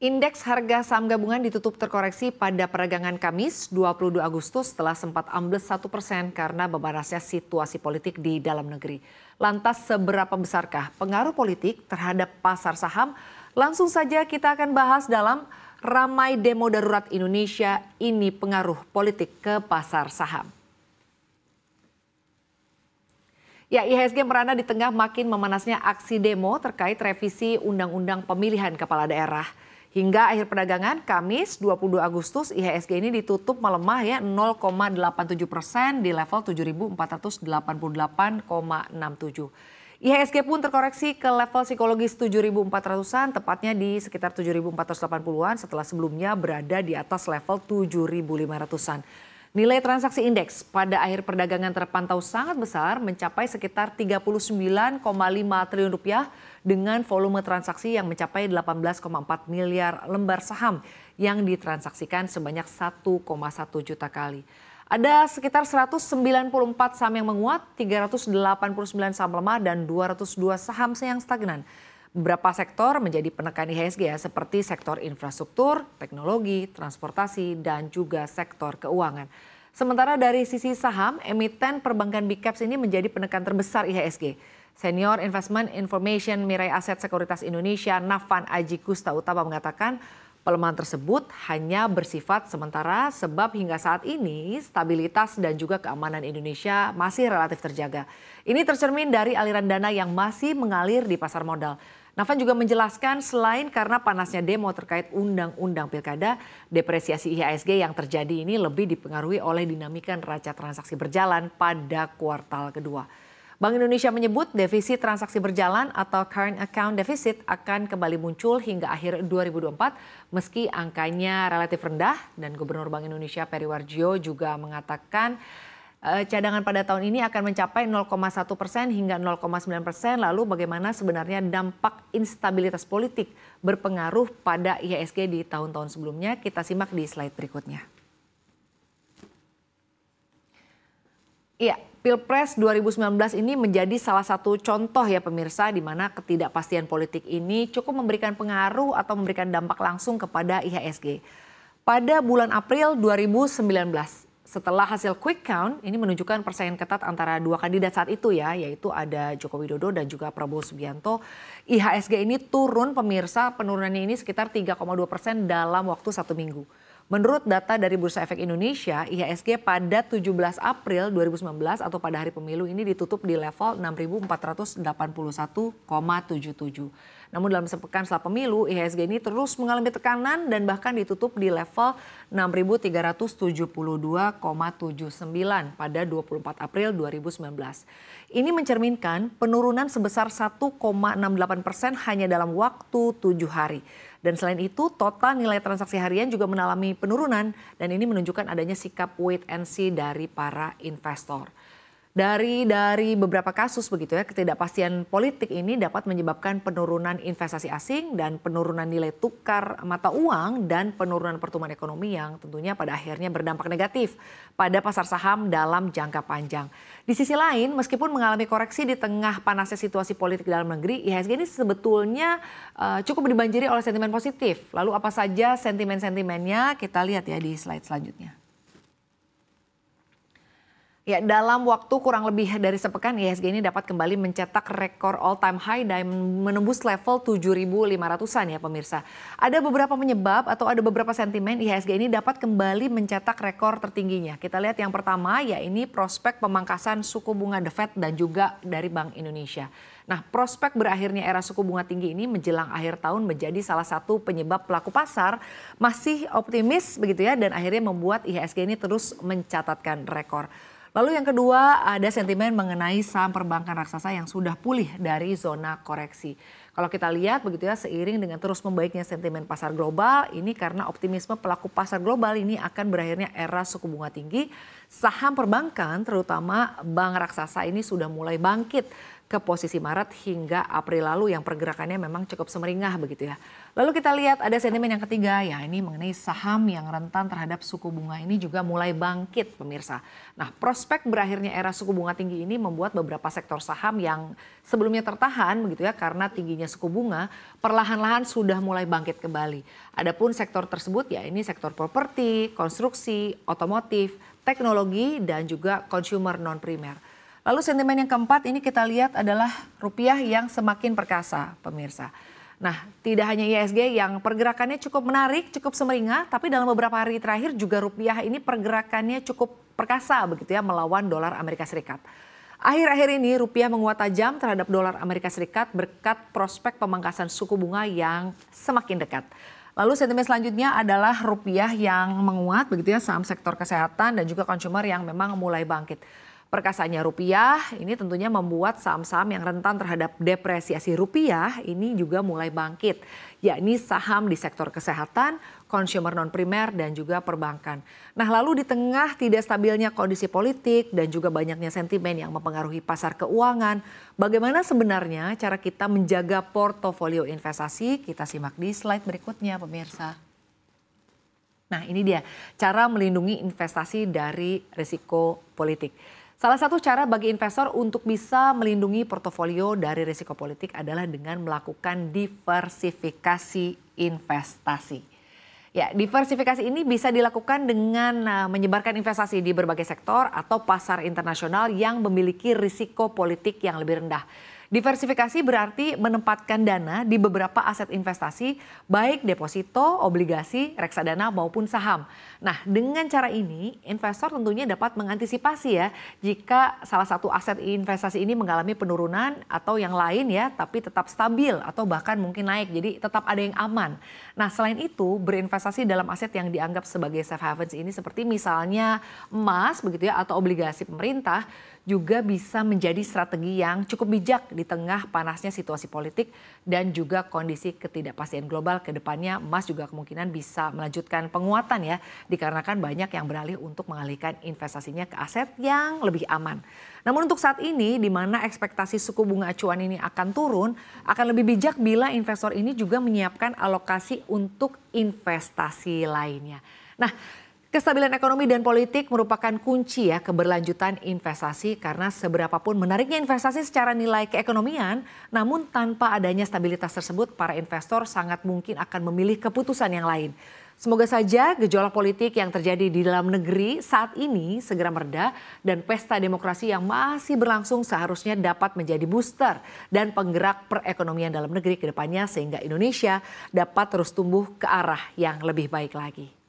Indeks harga saham gabungan ditutup terkoreksi pada peragangan Kamis 22 Agustus setelah sempat ambles 1 persen karena memanasnya situasi politik di dalam negeri. Lantas seberapa besarkah pengaruh politik terhadap pasar saham? Langsung saja kita akan bahas dalam Ramai Demo Darurat Indonesia ini pengaruh politik ke pasar saham. Ya, IHSG merana di tengah makin memanasnya aksi demo terkait revisi Undang-Undang Pemilihan Kepala Daerah. Hingga akhir perdagangan Kamis 22 Agustus IHSG ini ditutup melemah ya 0,87 persen di level 7.488,67. IHSG pun terkoreksi ke level psikologis 7.400-an, tepatnya di sekitar 7.480-an setelah sebelumnya berada di atas level 7.500-an. Nilai transaksi indeks pada akhir perdagangan terpantau sangat besar mencapai sekitar 39,5 triliun rupiah dengan volume transaksi yang mencapai 18,4 miliar lembar saham yang ditransaksikan sebanyak 1,1 juta kali. Ada sekitar 194 saham yang menguat, 389 saham lemah dan 202 saham yang stagnan. Beberapa sektor menjadi penekan IHSG ya, seperti sektor infrastruktur, teknologi, transportasi, dan juga sektor keuangan. Sementara dari sisi saham, emiten perbankan Big Caps ini menjadi penekan terbesar IHSG. Senior Investment Information Mirai Aset Sekuritas Indonesia, Nafan Aji Kusta Utama mengatakan pelemahan tersebut hanya bersifat sementara sebab hingga saat ini stabilitas dan juga keamanan Indonesia masih relatif terjaga. Ini tercermin dari aliran dana yang masih mengalir di pasar modal. Navan juga menjelaskan selain karena panasnya demo terkait undang-undang pilkada, depresiasi IHSG yang terjadi ini lebih dipengaruhi oleh dinamika neraca transaksi berjalan pada kuartal kedua. Bank Indonesia menyebut defisit transaksi berjalan atau current account deficit akan kembali muncul hingga akhir 2024 meski angkanya relatif rendah dan Gubernur Bank Indonesia Peri Warjio juga mengatakan cadangan pada tahun ini akan mencapai 0,1 persen hingga 0,9 persen. Lalu bagaimana sebenarnya dampak instabilitas politik berpengaruh pada IHSG di tahun-tahun sebelumnya? Kita simak di slide berikutnya. Iya, Pilpres 2019 ini menjadi salah satu contoh ya pemirsa di mana ketidakpastian politik ini cukup memberikan pengaruh atau memberikan dampak langsung kepada IHSG. Pada bulan April 2019, setelah hasil quick count ini menunjukkan persaingan ketat antara dua kandidat saat itu ya, yaitu ada Joko Widodo dan juga Prabowo Subianto. IHSG ini turun pemirsa penurunannya ini sekitar 3,2 persen dalam waktu satu minggu. Menurut data dari Bursa Efek Indonesia, IHSG pada 17 April 2019 atau pada hari pemilu ini ditutup di level 6.481,77. Namun dalam sepekan setelah pemilu, IHSG ini terus mengalami tekanan dan bahkan ditutup di level 6.372,79 pada 24 April 2019. Ini mencerminkan penurunan sebesar 1,68 persen hanya dalam waktu tujuh hari. Dan selain itu total nilai transaksi harian juga mengalami penurunan dan ini menunjukkan adanya sikap wait and see dari para investor. Dari dari beberapa kasus begitu ya, ketidakpastian politik ini dapat menyebabkan penurunan investasi asing dan penurunan nilai tukar mata uang dan penurunan pertumbuhan ekonomi yang tentunya pada akhirnya berdampak negatif pada pasar saham dalam jangka panjang. Di sisi lain, meskipun mengalami koreksi di tengah panasnya situasi politik dalam negeri, IHSG ini sebetulnya uh, cukup dibanjiri oleh sentimen positif. Lalu apa saja sentimen-sentimennya? Kita lihat ya di slide selanjutnya. Ya, dalam waktu kurang lebih dari sepekan IHSG ini dapat kembali mencetak rekor all time high dan menembus level 7.500-an ya pemirsa. Ada beberapa penyebab atau ada beberapa sentimen IHSG ini dapat kembali mencetak rekor tertingginya. Kita lihat yang pertama ya ini prospek pemangkasan suku bunga The Fed dan juga dari Bank Indonesia. Nah, prospek berakhirnya era suku bunga tinggi ini menjelang akhir tahun menjadi salah satu penyebab pelaku pasar masih optimis begitu ya dan akhirnya membuat IHSG ini terus mencatatkan rekor. Lalu yang kedua ada sentimen mengenai saham perbankan raksasa yang sudah pulih dari zona koreksi. Kalau kita lihat begitu ya seiring dengan terus membaiknya sentimen pasar global ini karena optimisme pelaku pasar global ini akan berakhirnya era suku bunga tinggi, saham perbankan terutama bank raksasa ini sudah mulai bangkit ke posisi Maret hingga April lalu yang pergerakannya memang cukup semeringah begitu ya. Lalu kita lihat ada sentimen yang ketiga ya ini mengenai saham yang rentan terhadap suku bunga ini juga mulai bangkit pemirsa. Nah prospek berakhirnya era suku bunga tinggi ini membuat beberapa sektor saham yang sebelumnya tertahan begitu ya karena tingginya suku bunga perlahan-lahan sudah mulai bangkit kembali. Adapun sektor tersebut ya ini sektor properti, konstruksi, otomotif, teknologi dan juga consumer non primer. Lalu sentimen yang keempat ini kita lihat adalah rupiah yang semakin perkasa, pemirsa. Nah, tidak hanya ISG yang pergerakannya cukup menarik, cukup semeringah, tapi dalam beberapa hari terakhir juga rupiah ini pergerakannya cukup perkasa begitu ya melawan dolar Amerika Serikat. Akhir-akhir ini rupiah menguat tajam terhadap dolar Amerika Serikat berkat prospek pemangkasan suku bunga yang semakin dekat. Lalu sentimen selanjutnya adalah rupiah yang menguat begitu ya saham sektor kesehatan dan juga consumer yang memang mulai bangkit. Perkasanya rupiah ini tentunya membuat saham-saham yang rentan terhadap depresiasi rupiah ini juga mulai bangkit, yakni saham di sektor kesehatan, consumer non primer dan juga perbankan. Nah, lalu di tengah tidak stabilnya kondisi politik dan juga banyaknya sentimen yang mempengaruhi pasar keuangan, bagaimana sebenarnya cara kita menjaga portofolio investasi? Kita simak di slide berikutnya, pemirsa. Nah, ini dia cara melindungi investasi dari risiko politik. Salah satu cara bagi investor untuk bisa melindungi portofolio dari risiko politik adalah dengan melakukan diversifikasi investasi. Ya, diversifikasi ini bisa dilakukan dengan uh, menyebarkan investasi di berbagai sektor atau pasar internasional yang memiliki risiko politik yang lebih rendah. Diversifikasi berarti menempatkan dana di beberapa aset investasi, baik deposito, obligasi, reksadana maupun saham. Nah, dengan cara ini, investor tentunya dapat mengantisipasi ya jika salah satu aset investasi ini mengalami penurunan atau yang lain ya, tapi tetap stabil atau bahkan mungkin naik. Jadi tetap ada yang aman. Nah, selain itu, berinvestasi dalam aset yang dianggap sebagai safe havens ini seperti misalnya emas begitu ya atau obligasi pemerintah juga bisa menjadi strategi yang cukup bijak di tengah panasnya situasi politik dan juga kondisi ketidakpastian global ke depannya emas juga kemungkinan bisa melanjutkan penguatan ya dikarenakan banyak yang beralih untuk mengalihkan investasinya ke aset yang lebih aman. Namun untuk saat ini di mana ekspektasi suku bunga acuan ini akan turun, akan lebih bijak bila investor ini juga menyiapkan alokasi untuk investasi lainnya. Nah, Kestabilan ekonomi dan politik merupakan kunci ya keberlanjutan investasi karena seberapapun menariknya investasi secara nilai keekonomian, namun tanpa adanya stabilitas tersebut para investor sangat mungkin akan memilih keputusan yang lain. Semoga saja gejolak politik yang terjadi di dalam negeri saat ini segera mereda dan pesta demokrasi yang masih berlangsung seharusnya dapat menjadi booster dan penggerak perekonomian dalam negeri ke depannya sehingga Indonesia dapat terus tumbuh ke arah yang lebih baik lagi.